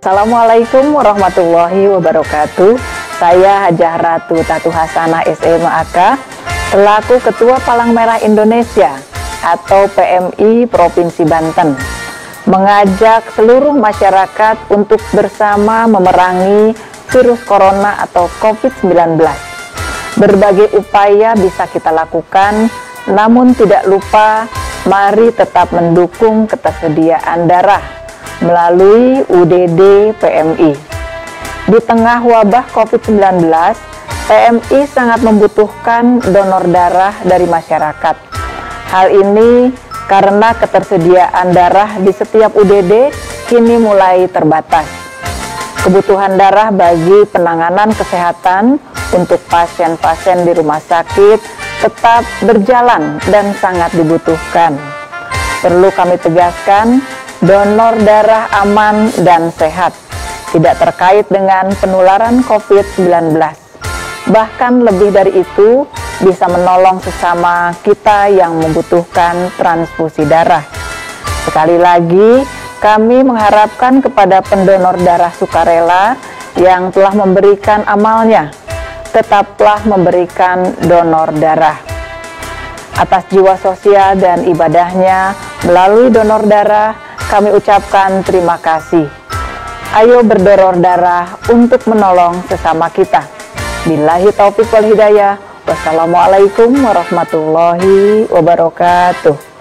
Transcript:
Assalamualaikum warahmatullahi wabarakatuh. Saya Hajah Ratu Tatu Hasanah SMAK, selaku Ketua Palang Merah Indonesia atau PMI Provinsi Banten. Mengajak seluruh masyarakat untuk bersama memerangi virus corona atau COVID-19. Berbagai upaya bisa kita lakukan, namun tidak lupa mari tetap mendukung ketersediaan darah melalui UDD PMI. Di tengah wabah COVID-19, PMI sangat membutuhkan donor darah dari masyarakat. Hal ini karena ketersediaan darah di setiap UDD kini mulai terbatas. Kebutuhan darah bagi penanganan kesehatan untuk pasien-pasien di rumah sakit tetap berjalan dan sangat dibutuhkan. Perlu kami tegaskan, donor darah aman dan sehat, tidak terkait dengan penularan COVID-19. Bahkan lebih dari itu, bisa menolong sesama kita yang membutuhkan transfusi darah. Sekali lagi, kami mengharapkan kepada pendonor darah sukarela yang telah memberikan amalnya, tetaplah memberikan donor darah. Atas jiwa sosial dan ibadahnya melalui donor darah, kami ucapkan terima kasih. Ayo berdoror darah untuk menolong sesama kita. Billahi taufiq wal hidayah. Wassalamualaikum warahmatullahi wabarakatuh.